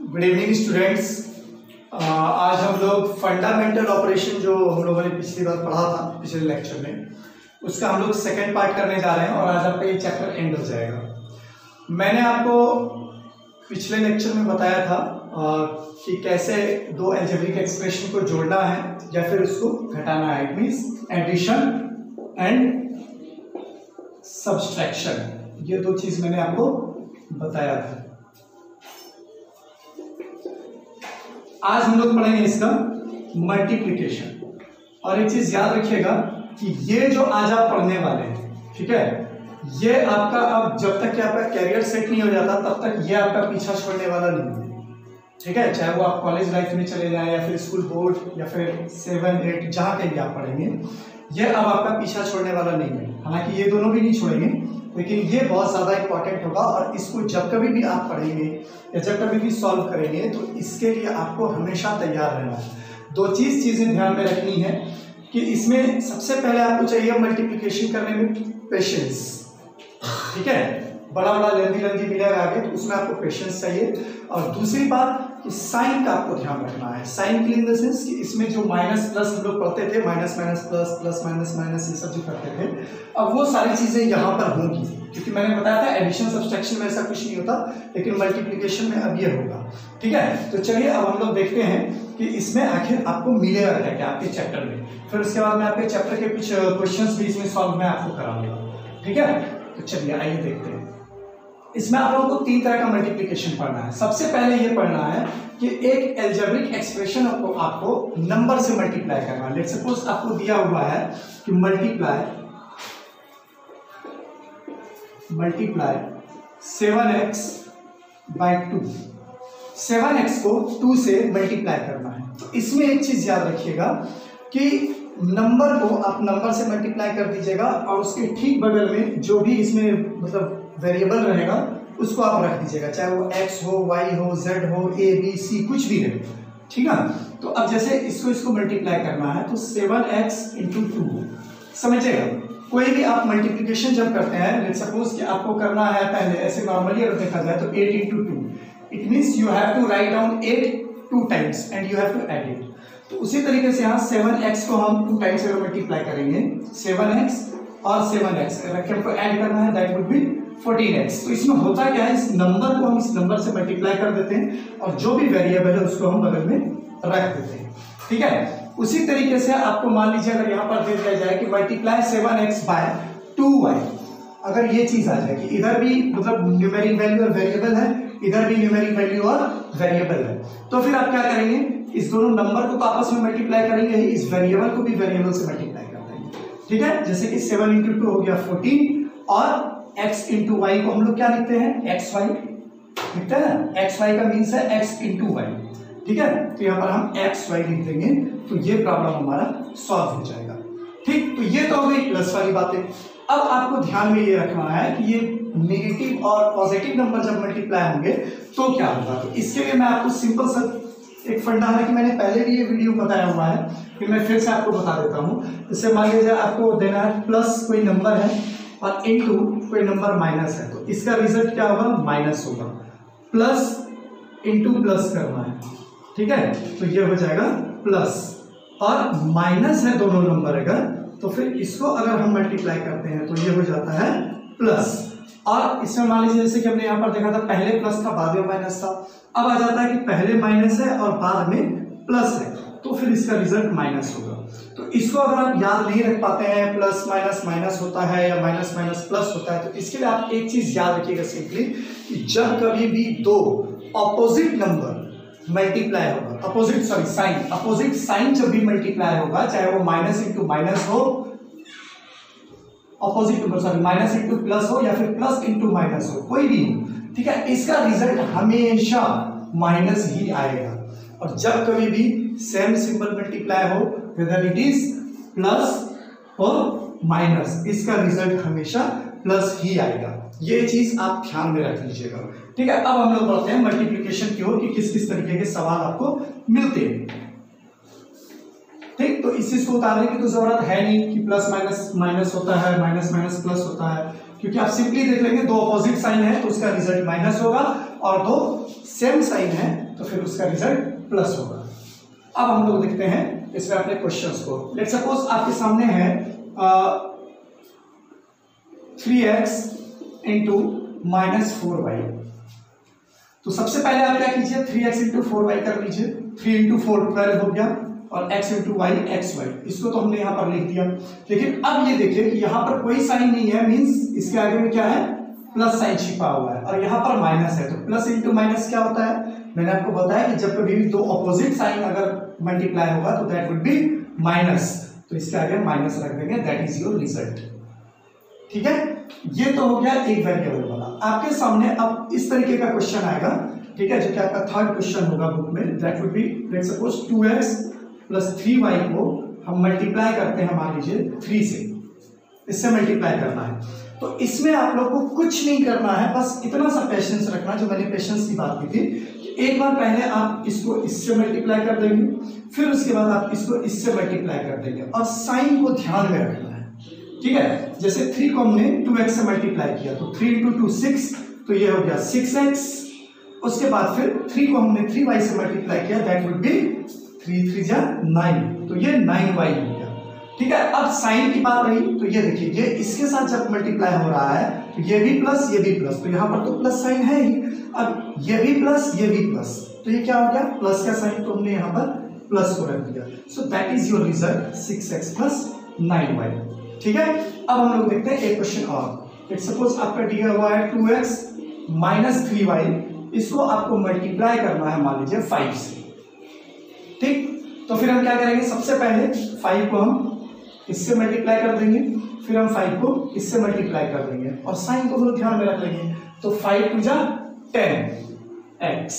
Good evening students आज हम लोग फंडामेंटल ऑपरेशन जो हम लोगों ने पिछली बार पढ़ा था पिछले लेक्चर में उसका हम लोग सेकेंड पार्ट करने जा रहे हैं और आज आपका ये चैप्टर एंड हो जाएगा। मैंने आपको पिछले लेक्चर में बताया था uh, कि कैसे दो एल्जेब्रिक एक्सप्रेशन को जोड़ना है या फिर उसको घटाना है। It means addition and subtraction ये दो चीज़ मैंने आपको बताया था। आज हम लोग पढ़ेंगे इसका मल्टीप्लीकेशन और एक चीज़ याद रखिएगा कि ये जो आज आप पढ़ने वाले हैं, ठीक है, ये आपका अब जब तक कि आपका कैरियर सेट नहीं हो जाता, तब तक ये आपका पीछा छोड़ने वाला नहीं है, ठीक है, चाहे वो आप कॉलेज लाइफ में चले जाएँ या फिर स्कूल बोर्ड या फिर सेवन एट जहाँ कहीं आप पढ़ेंगे, ये अब आपका पीछा छोड़ने वाला नहीं है. हालाँकि ये दोनों भी नहीं छोड़ेंगे लेकिन ये बहुत ज़्यादा इंपॉर्टेंट होगा और इसको जब कभी भी आप पढ़ेंगे या जब कभी भी सॉल्व करेंगे तो इसके लिए आपको हमेशा तैयार रहना है। दो चीज़, चीज़ें ध्यान में रखनी है कि इसमें सबसे पहले आपको चाहिए मल्टीप्लिकेशन करने में पेशेंस ठीक है? बड़ा बड़ा लेंदी लेंदी मिलेगा आगे तो उसमें आपको पेशेंस चाहिए। और दूसरी बात कि साइन का आपको ध्यान रखना है। साइन के इन द सेंस कि इसमें जो माइनस प्लस हम लोग पढ़ते थे, minus minus plus plus minus minus, ये सब जो करते थे, अब वो सारी चीज़ें यहाँ पर होंगी। क्योंकि मैंने बताया था एडिशन सब्सट्रैक्शन में ऐसा कुछ नहीं होता, लेकिन मल्टीप्लीकेशन में अब ये होगा। ठीक है? तो चलिए अब हम लोग देखते हैं कि इसमें आखिर आपको मिलेगा क्या क्या, आपके चैप्टर में। फिर उसके बाद मैं आपके चैप्टर के कुछ क्वेश्चन भी इसमें सॉल्व मैं आपको कराऊँगा। ठीक है? तो चलिए आइए देखते हैं। इसमें आप लोगों को तीन तरह का मल्टीप्लिकेशन पढ़ना है। सबसे पहले ये पढ़ना है कि एक एल्जेब्रिक एक्सप्रेशन आपको आपको नंबर से मल्टीप्लाई करना है। सपोज़ आपको दिया हुआ है कि multiply multiply seven x by two seven x को टू से मल्टीप्लाई करना है। तो इसमें एक चीज़ याद रखिएगा कि नंबर को आप नंबर से मल्टीप्लाई कर दीजिएगा और उसके ठीक बगल में जो भी इसमें मतलब वेरिएबल रहेगा, उसको आप रख दीजिएगा, चाहे वो एक्स हो वाई हो जेड हो ए बी सी कुछ भी रहे। ठीक है? तो अब जैसे इसको इसको मल्टीप्लाई करना है तो सेवन एक्स इंटू टू समझिएगा कोई भी आप मल्टीप्लीकेशन जब करते हैं लेट सपोज़ कि आपको करना है पहले, ऐसे नॉर्मली अगर देखा जाए तो eight into two it means you have to write down eight two times and you have to add it तो उसी तरीके से यहाँ सेवन एक्स को हम टू टाइम्स अगर मल्टीप्लाई करेंगे सेवन एक्स और सेवन एक्स अगर हमको ऐड करना है that would be fourteen x तो इसमें होता क्या है? इस नंबर को हम इस नंबर से मल्टीप्लाई कर देते हैं और जो भी वेरिएबल है, उसको हम बगल में रख देते हैं। ठीक है? उसी तरीके से आपको मान लीजिए, अगर यहाँ पर दे दिया जाए कि multiply seven x by two y अगर ये चीज़ आ जाए कि इधर भी मतलब न्यूमेरिक वैल्यू और वेरिएबल है, इधर भी न्यूमेरिक वैल्यू और वेरिएबल है। तो फिर आप क्या करेंगे? इस दोनों नंबर को आपस में मल्टीप्लाई करेंगे, इस वेरिएबल को भी वेरिएबल से मल्टीप्लाई ठीक है? जैसे कि सेवन इंटू टू हो गया फोर्टीन और एक्स इंटू वाई को हम लोग क्या लिखते हैं? एक्स वाई लिखते हैं? एक्स वाई का मीन्स है एक्स इंटू वाई ठीक है? तो यहाँ पर हम एक्स वाई लिख देंगे तो ये प्रॉब्लम हमारा सॉल्व हो जाएगा। ठीक? तो ये तो हो गई प्लस वाली बातें। अब आपको ध्यान में ये रखना है कि ये नेगेटिव और पॉजिटिव नंबर जब मल्टीप्लाई होंगे तो क्या होगा? तो इसके लिए मैं आपको सिंपल सा एक फंडा है कि मैंने पहले भी ये वीडियो बताया हुआ है कि मैं फिर से आपको बता देता हूँ। जैसे मान लीजिए आपको देना है प्लस कोई नंबर है और इनटू कोई नंबर माइनस है। तो इसका रिज़ल्ट क्या होगा? माइनस होगा। प्लस इंटू प्लस करना है। ठीक है? तो ये हो जाएगा प्लस और माइनस है दोनों नंबर अगर तो फिर इसको अगर हम मल्टीप्लाई करते हैं तो ये हो जाता है प्लस और इसमें मान लीजिए जैसे कि हमने यहाँ पर देखा था, पहले प्लस था, बाद में माइनस था। अब आ जाता है कि पहले माइनस है और बाद में प्लस है। तो फिर इसका रिज़ल्ट माइनस होगा। तो इसको अगर आप याद नहीं रख पाते हैं प्लस माइनस माइनस होता है या माइनस माइनस प्लस होता है तो इसके लिए आप एक चीज़ याद रखिएगा सिंपली कि जब कभी भी दो अपोजिट नंबर मल्टीप्लाई होगा opposite sorry sign opposite sign जब भी मल्टीप्लाई होगा, चाहे वो माइनस इंटू माइनस हो opposite number sorry minus into plus हो या फिर प्लस इंटू माइनस हो, कोई भी हो ठीक है? इसका रिज़ल्ट हमेशा माइनस ही आएगा। और जब कभी भी सेम सिंबल मल्टीप्लाई हो वेदर इट इज़ प्लस और माइनस इसका रिज़ल्ट हमेशा प्लस ही आएगा। ये चीज़ आप ध्यान में रख लीजिएगा। ठीक है? अब हम लोग बढ़ते हैं मल्टीप्लीकेशन की ओर कि किस किस तरीके के सवाल आपको मिलते हैं। ठीक? तो इस चीज़ को उतारने की तो ज़रूरत है नहीं कि प्लस माइनस माइनस होता है माइनस माइनस प्लस होता है। क्योंकि आप सिंपली देख लेंगे दो अपोजिट साइन है तो उसका रिज़ल्ट माइनस होगा और दो सेम साइन है तो फिर उसका रिज़ल्ट प्लस होगा। अब हम लोग देखते हैं इसमें अपने क्वेश्चंस को। लेट सपोज़ आपके सामने है three x into minus four y तो सबसे पहले आप क्या कीजिए? Three x into four y कर लीजिए। थ्री इंटू फोर ट्वेल्व हो गया। और x into y x y इसको तो हमने यहाँ पर लिख दिया। लेकिन अब ये देखिए कि यहाँ पर कोई साइन नहीं है मींस इसके आगे में क्या है? प्लस साइन छिपा हुआ है। और यहाँ पर माइनस है। तो प्लस इंटू माइनस क्या होता है? मैंने आपको बताया कि जब कभी भी दो ऑपोजिट साइन अगर मल्टीप्लाई होगा तो दैट वुड बी माइनस तो इसके आगे माइनस रख देंगे। दैट इज़ योर रिज़ल्ट ठीक है? ये तो हो गया एक वेरिएबल वाला। आपके सामने अब इस तरीके का क्वेश्चन आएगा। ठीक है? जो कि आपका थर्ड क्वेश्चन होगा बुक में। That would be let suppose two x plus three y को हम मल्टीप्लाई करते हैं, मान लीजिए, थ्री से। इससे मल्टीप्लाई करना है। तो इसमें आप लोग को कुछ नहीं करना है, बस इतना सा पेशेंस रखना जो मैंने पेशेंस की बात की थी। एक बार पहले आप इसको इससे मल्टीप्लाई कर देंगे, फिर उसके बाद आप इसको इससे मल्टीप्लाई कर देंगे। और साइन को ध्यान में रखना है। ठीक है? जैसे थ्री को हमने टू एक्स से मल्टीप्लाई किया तो थ्री इंटू टू सिक्स तो ये हो गया सिक्स एक्स उसके बाद फिर थ्री को हमने थ्री वाई से मल्टीप्लाई किया that would be three three जा नाइन तो ये नाइन वाई हो गया। ठीक है? अब साइन की बात रही तो ये देखिए, ये इसके साथ जब मल्टीप्लाई हो रहा है तो ये भी प्लस ये भी प्लस तो यहाँ पर तो प्लस साइन है ही। अब ये भी प्लस ये भी प्लस तो ये क्या हो गया? प्लस का साइन तो हमने यहाँ पर प्लस को रख दिया। So that is your result six x plus nine y ठीक है? अब हम लोग देखते हैं एक क्वेश्चन और। इट सपोज़ आपका दिया हुआ है two x minus three y इसको आपको मल्टीप्लाई करना है, मान लीजिए फाइव से। ठीक? तो फिर हम क्या करेंगे? सबसे पहले फाइव को हम इससे मल्टीप्लाई कर देंगे। फिर हम फाइव को इससे मल्टीप्लाई कर देंगे। और साइन को हम ध्यान में रख लेंगे। तो फाइव टू जा टेन एक्स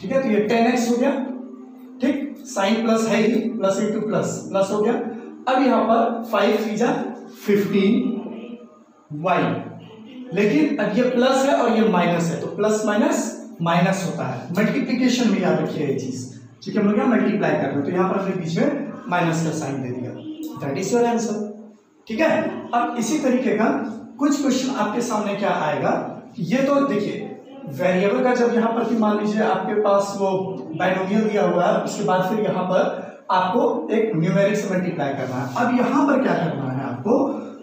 ठीक है? तो ये टेन एक्स हो गया। ठीक? साइन प्लस है ही प्लस इंटू प्लस प्लस हो गया। अब यहाँ पर फाइव थ्री जा फिफ्टीन वाई लेकिन अब ये प्लस है और ये माइनस है। तो प्लस माइनस माइनस होता है। मल्टीप्लीकेशन में याद रखिए ये चीज़। ठीक है हम लोग मल्टीप्लाई कर रहे तो यहाँ पर हमने बीच में माइनस का साइन दे दिया। दैट इज़ योर आंसर ठीक है? अब इसी तरीके का कुछ क्वेश्चन आपके सामने क्या आएगा? ये तो देखिए वेरिएबल का जब यहाँ पर मान लीजिए आपके पास वो बाइनोमियल दिया हुआ है, उसके बाद फिर यहाँ पर आपको एक न्यूमेरिक से मल्टीप्लाई करना है। अब यहाँ पर क्या करना है आपको?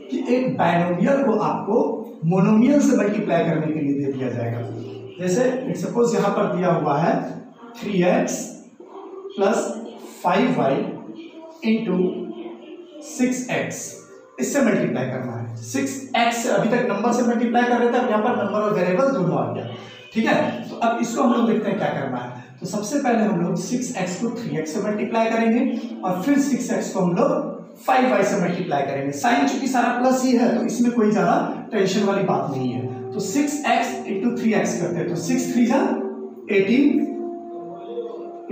कि एक बाइनोमियल को आपको मोनोमियल से मल्टीप्लाई करने के लिए दे दिया जाएगा। जैसे सपोज़ यहाँ पर दिया हुआ है three x plus five y into six x इससे मल्टीप्लाई करना है। सिक्स एक्स अभी तक नंबर से मल्टीप्लाई कर रहे थे, अब यहाँ पर नंबर और वेरिएबल दोनों आ गया। ठीक है? तो अब इसको हम लोग देखते हैं क्या करना है। तो सबसे पहले हम लोग सिक्स एक्स को थ्री एक्स से मल्टीप्लाई करेंगे और फिर सिक्स एक्स को हम लोग फाइव वाई से मल्टीप्लाई करेंगे। साइन चूँकि सारा प्लस ही है तो इसमें कोई ज़्यादा टेंशन वाली बात नहीं है। तो six x into three x करते हैं। तो सिक्स थ्री जा eighteen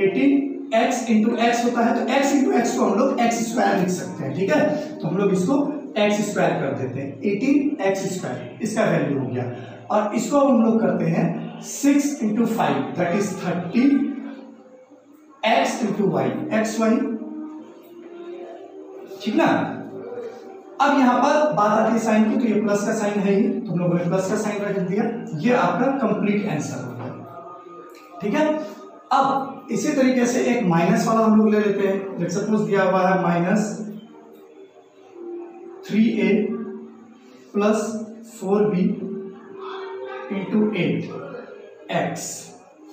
eighteen x into x होता है तो एक्स इंटू एक्स को हम लोग एक्स स्क्वायर लिख सकते हैं, ठीक है? तो हम लोग इसको एक्स स्क्वायर कर देते हैं एटीन एक्स स्क्वायर इसका वैल्यू हो गया। और इसको हम लोग करते हैं six into five that is thirty x into y x y ठीक ना? अब यहाँ पर बात आती है साइन की तो ये प्लस का साइन है ही तो हम लोगों ने प्लस का साइन रख दिया। ये आपका कंप्लीट आंसर हो गया, ठीक है? अब इसी तरीके से एक माइनस वाला हम लोग ले लेते हैं। सपोज़ दिया हुआ है minus three a plus four b into eight x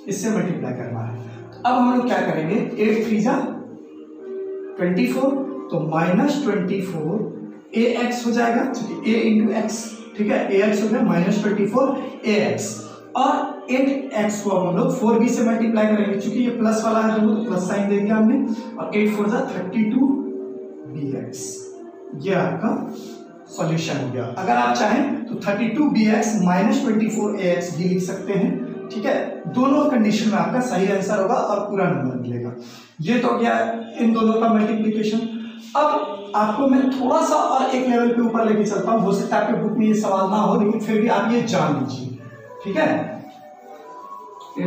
इससे मल्टीप्लाई करना है। अब हम लोग क्या करेंगे? एट थ्री जा ट्वेंटी फोर तो minus twenty four a x हो जाएगा। ए इंटू एक्स ठीक है? ए एक्स हो गया minus twenty four a x और एट एक्स को हम लोग। फोर बी से मल्टीप्लाई करेंगे। चूँकि ये प्लस वाला है तो प्लस साइन दे दिया हमने। और एट फोर जा थर्टी टू बी एक्स ये आपका सॉल्यूशन हो गया। अगर आप चाहें तो thirty two b x minus twenty four a x भी लिख सकते हैं। ठीक है? दोनों कंडीशन में आपका सही आंसर होगा और पूरा नंबर मिलेगा। ये तो क्या इन दोनों का मल्टीप्लीकेशन अब आपको मैं थोड़ा सा और एक लेवल पे ऊपर लेके चलता हूँ। हो सकता है आपके बुक में ये सवाल ना हो, लेकिन फिर भी आप ये जान लीजिए। ठीक है?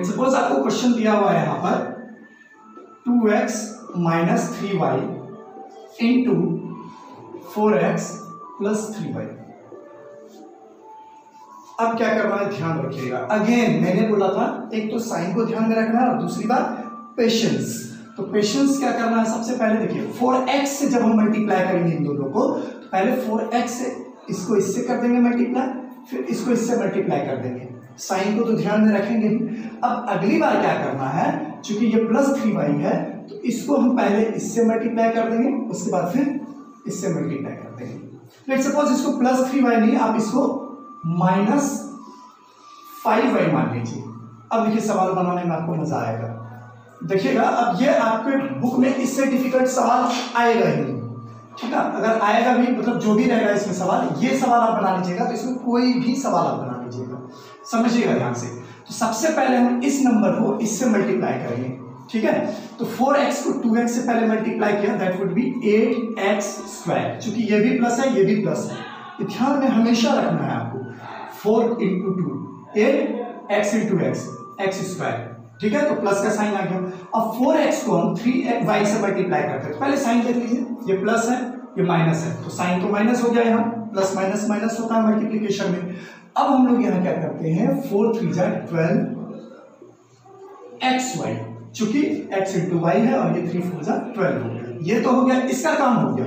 सपोज़ आपको क्वेश्चन दिया हुआ है यहाँ पर। Two x minus three y into four x plus three y अब क्या करना है? ध्यान रखिएगा। अगेन मैंने बोला था, एक तो साइन को ध्यान में रखना है और दूसरी बात पेशेंस तो पेशेंस क्या करना है? सबसे पहले देखिए फोर एक्स से जब हम मल्टीप्लाई करेंगे इन दोनों को तो पहले फोर एक्स से इसको इससे कर देंगे मल्टीप्लाई फिर इसको इससे मल्टीप्लाई कर देंगे। साइन को तो ध्यान में रखेंगे अब अगली बार क्या करना है? चूँकि ये प्लस थ्री वाई है तो इसको हम पहले इससे मल्टीप्लाई कर देंगे, उसके बाद फिर इससे मल्टीप्लाई कर देंगे। लेट सपोज़ इसको प्लस थ्री वाई नहीं, आप इसको माइनस फाइव वाई मान लीजिए। अब देखिए, सवाल बनाने में आपको मज़ा आएगा। देखिएगा, अब ये आपके बुक में इससे डिफ़िकल्ट सवाल आएगा ही। ठीक है? अगर आएगा भी मतलब जो भी रहेगा इसमें सवाल, ये सवाल आप बना लीजिएगा तो इसमें कोई भी सवाल आप बना समझिएगा ध्यान से। तो सबसे पहले हम इस नंबर को इससे मल्टीप्लाई करेंगे, ठीक है? तो 4x को 2x से पहले मल्टीप्लाई किया that would B 8x square क्योंकि ये भी प्लस है, ये भी प्लस है। ध्यान में हमेशा रखना है आपको। 4 into two eight x into x x square ठीक है? तो प्लस का साइन आ गया। अब 4x को हम 3y से मल्टीप्लाई करते हैं। पहले साइन देख लीजिए। ये प्लस है, ये माइनस है। तो साइन तो माइनस हो गया यहाँ। प्लस माइनस माइनस होता है मल्टीप्लीकेशन में। अब हम लोग यहाँ क्या करते हैं? फोर थ्री जा ट्वेल्व एक्स वाई चूँकि एक्स इंटू वाई है और ये थ्री फोर जा ट्वेल्व हो गया। ये तो हो गया, इसका काम हो गया।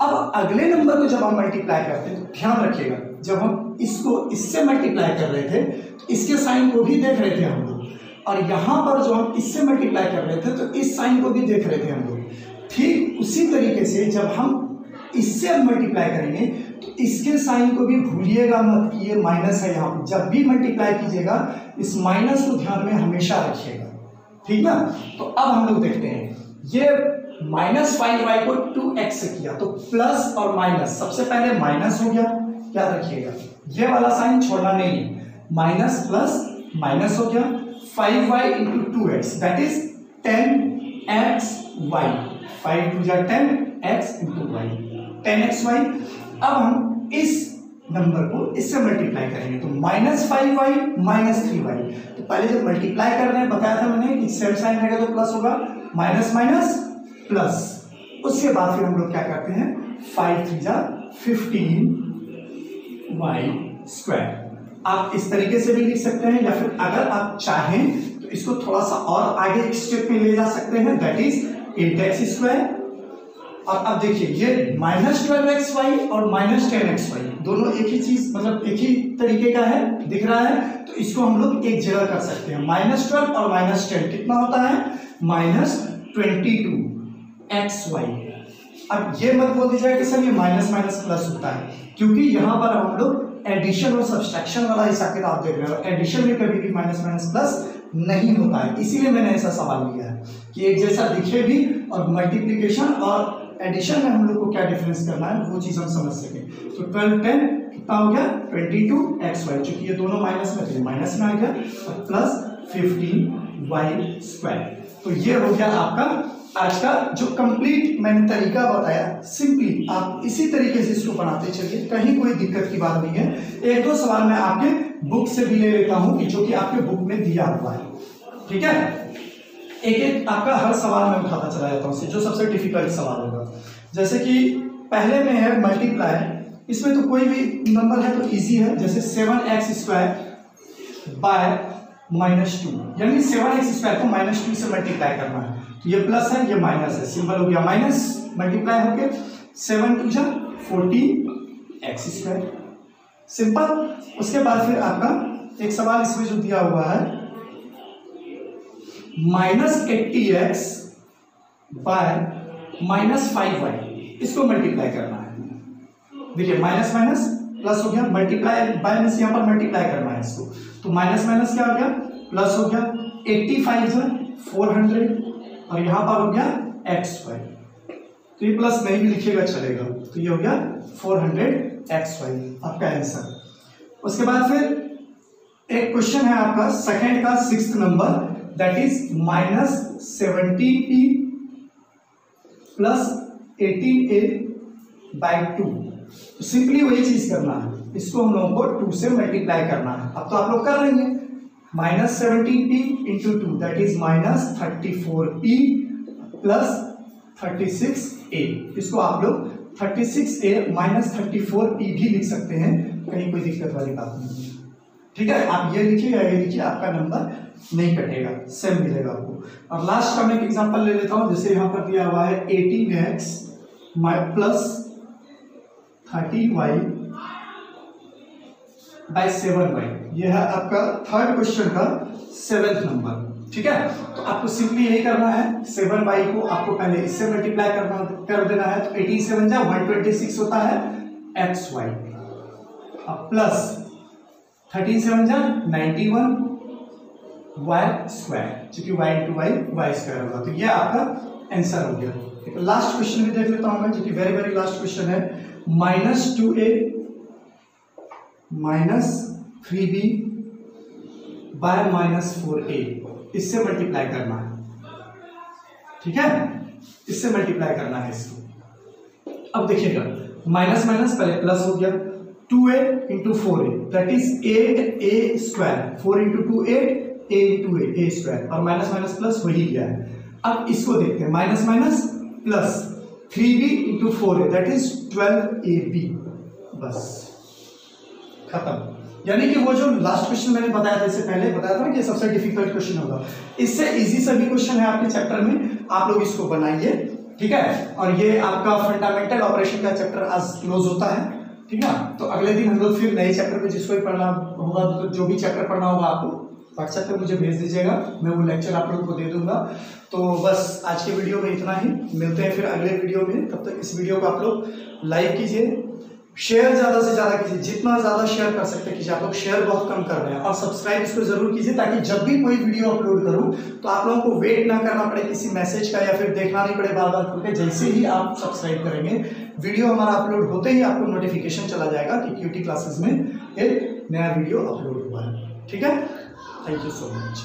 अब अगले नंबर को जब हम मल्टीप्लाई करते हैं, ध्यान रखिएगा, जब हम इसको, इससे मल्टीप्लाई कर रहे थे तो इसके साइन को भी देख रहे थे हम लोग। और यहाँ पर जो हम इससे मल्टीप्लाई कर रहे थे तो इस साइन को भी देख रहे थे हम लोग। ठीक उसी तरीके से जब हम इससे मल्टीप्लाई करेंगे तो इसके साइन को भी भूलिएगा मत कि ये माइनस है यहाँ जब भी मल्टीप्लाई कीजिएगा, इस माइनस को ध्यान में हमेशा रखिएगा। ठीक ना? तो अब हम लोग देखते हैं। ये माइनस फाइव वाई को टू एक्स से किया तो प्लस और माइनस सबसे पहले माइनस हो गया याद रखिएगा? ये वाला साइन छोड़ना नहीं है। माइनस प्लस माइनस हो गया। Five y into two x that is ten x y five two जा ten x into y ten x y अब हम इस नंबर को इससे मल्टीप्लाई करेंगे। तो minus five y minus three y तो पहले जब मल्टीप्लाई कर रहे हैं, बताया था मैंने कि सेम साइन रहेगा तो प्लस होगा माइनस माइनस प्लस उसके बाद फिर हम लोग क्या करते हैं? फाइव थ्री जा फिफ्टीन वाई स्क्वायर आप इस तरीके से भी लिख सकते हैं, या फिर अगर आप चाहें तो इसको थोड़ा सा और आगे स्टेप में ले जा सकते हैं। That is eight x square और अब देखिए, ये माइनस ट्वेल्व एक्स वाई और माइनस टेन एक्स वाई दोनों एक ही चीज़ मतलब एक ही तरीके का है, दिख रहा है तो इसको हम लोग एक जगह कर सकते हैं। माइनस ट्वेल्व और माइनस टेन कितना होता है? Minus twenty two x y अब ये मत बोल दीजिएगा कि सर ये माइनस माइनस प्लस होता है, क्योंकि यहाँ पर हम लोग एडिशन और सब्सट्रैक्शन वाला हिसाब किताब देख रहे हो एडिशन में कभी भी माइनस माइनस प्लस नहीं होता है। इसीलिए मैंने ऐसा सवाल लिया है कि एक जैसा दिखे भी और मल्टीप्लीकेशन और एडिशन में हम लोग को क्या डिफरेंस करना है, वो चीज़ हम समझ सके। तो ट्वेल्व टेन कितना हो गया? ट्वेंटी टू एक्स वाई चूँकि ये दोनों माइनस में थे माइनस में आ गया, और प्लस फिफ्टीन वाई स्क्वायर तो ये हो गया आपका, आज का जो कंप्लीट मैंने तरीका बताया सिंपली आप इसी तरीके से इसको बनाते चलिए, कहीं कोई दिक्कत की बात नहीं है। एक दो सवाल मैं आपके बुक से भी ले लेता हूँ कि जो कि आपके बुक में दिया हुआ है। ठीक है? एक एक आपका हर सवाल में उठाता चला जाता हूँ, जो सबसे डिफ़िकल्ट सवाल होगा। जैसे कि पहले में है मल्टीप्लाई इसमें तो कोई भी नंबर है तो इजी है, जैसे seven x square by minus two यानी सेवन एक्स स्क्वायर को माइनस टू से मल्टीप्लाई करना है। तो ये प्लस है, ये माइनस है। सिंपल हो गया। माइनस मल्टीप्लाई हो गया सेवन टू जा फोर्टीन एक्स स्क्वायर सिंपल उसके बाद फिर आपका एक सवाल इसमें जो दिया हुआ है minus eighty x by minus five y इसको मल्टीप्लाई करना है। देखिए माइनस माइनस प्लस हो गया मल्टीप्लाई बाय मीन्स यहाँ पर मल्टीप्लाई करना है इसको। तो माइनस माइनस क्या हो गया? प्लस हो गया एट्टी फाइव जो फोर हंड्रेड और यहाँ पर हो गया एक्स वाई तो ये प्लस नहीं भी लिखिएगा, चलेगा। तो ये हो गया फोर हंड्रेड एक्स वाई आपका आंसर उसके बाद फिर एक क्वेश्चन है आपका सेकेंड का six number that is minus seventy p plus eighteen a by two simply वही चीज़ करना है। इसको हम लोगों को टू से मल्टीप्लाई करना है। अब तो आप लोग कर लेंगे। Minus seventeen p into two that is minus thirty four p plus thirty six a इसको आप लोग thirty six a minus thirty four p भी लिख सकते हैं। कहीं कोई दिक्कत वाली बात नहीं है। ठीक है? आप ये लिखिए या लिखिए, आपका नंबर नहीं कटेगा सेम मिलेगा आपको। और लास्ट का मैं एक एग्जांपल ले लेता हूँ, जैसे यहाँ पर दिया हुआ है eighteen x plus thirteen y by seven y यह है आपका थर्ड क्वेश्चन का सेवेंथ नंबर ठीक है? तो आपको सिंपली यही करना है सेवन वाई को आपको पहले इससे मल्टीप्लाई करना, कर देना है तो एटीन सेवन जाए वन ट्वेंटी सिक्स होता है x y plus thirteen seven जा नाइनटी वन वाई स्क्वायर क्योंकि y into y y square होगा। तो ये आपका आंसर हो गया। एक लास्ट क्वेश्चन भी देख लेता हूँ मैं जो कि वेरी वेरी लास्ट क्वेश्चन है। Minus two a minus three b by minus four a इससे मल्टीप्लाई करना है। ठीक है? इससे मल्टीप्लाई करना है इसको। अब देखिएगा। माइनस माइनस पहले प्लस हो गया। Two a into four a that is eight a square four into two eight a into a a square और माइनस माइनस प्लस वही गया है। अब इसको देखते हैं। Minus minus plus three b into four a that is twelve a b बस। खत्म। यानी कि वो जो लास्ट क्वेश्चन मैंने बताया था इससे पहले, बताया था ना कि सबसे डिफ़िकल्ट क्वेश्चन होगा। इससे इजी सभी क्वेश्चन है आपके चैप्टर में। आप लोग इसको बनाइए। ठीक है? और ये आपका फंडामेंटल ऑपरेशन का चैप्टर आज क्लोज होता है। ठीक है तो अगले दिन हम लोग फिर नए चैप्टर में जिसको भी पढ़ना होगा तो जो भी चैप्टर पढ़ना होगा आपको व्हाट्सएप पे मुझे भेज दीजिएगा, मैं वो लेक्चर आप लोग को दे दूँगा। तो बस आज के वीडियो में इतना ही, मिलते हैं फिर अगले वीडियो में। तब तक इस वीडियो को आप लोग लाइक कीजिए शेयर ज़्यादा से ज़्यादा कीजिए, जितना ज़्यादा शेयर कर सकते कीजिए। आप लोग शेयर बहुत कम कर रहे हैं और सब्सक्राइब इसको ज़रूर कीजिए ताकि जब भी कोई वीडियो अपलोड करूँ तो आप लोगों को वेट ना करना पड़े किसी मैसेज का या फिर देखना नहीं पड़े बार बार करके जैसे ही आप सब्सक्राइब करेंगे वीडियो हमारा अपलोड होते ही आपको नोटिफिकेशन चला जाएगा कि क्यूटी क्लासेस में एक नया वीडियो अपलोड हुआ है। ठीक है? Thank you so much